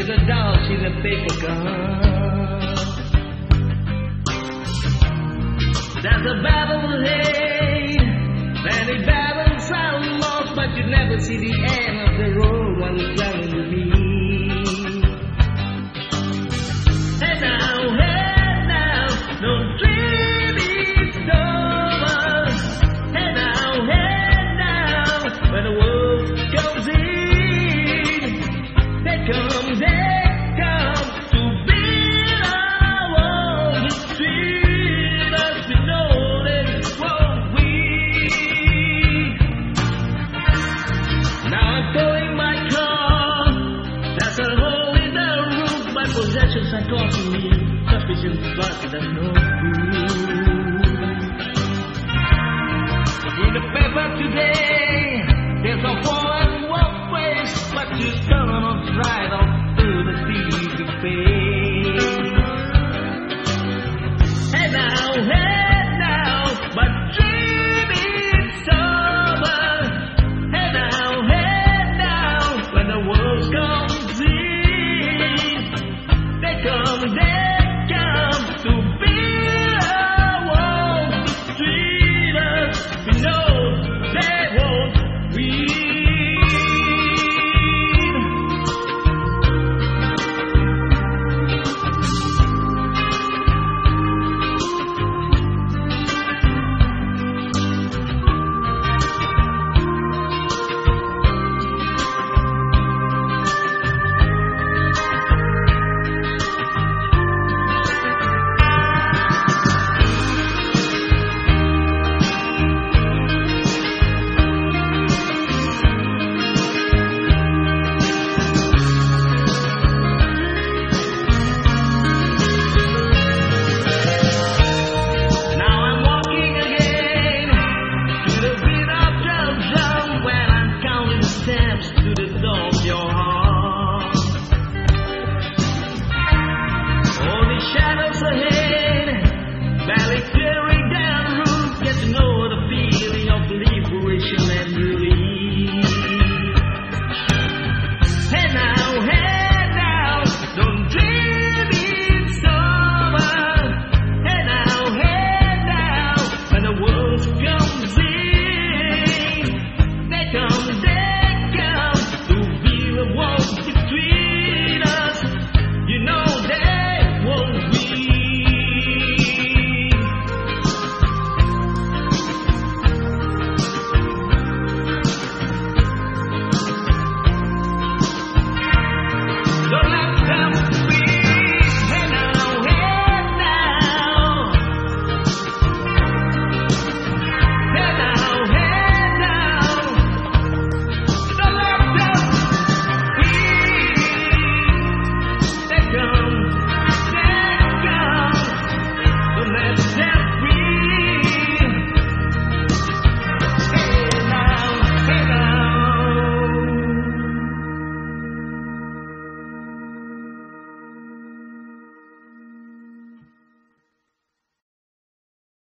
she's a doll, she's a paper gun. That's a battle, hey, many battles are lost, but you never see the end of the road. Sagosi, Tapisin, Butler, no food. In the paper